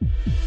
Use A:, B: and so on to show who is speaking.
A: you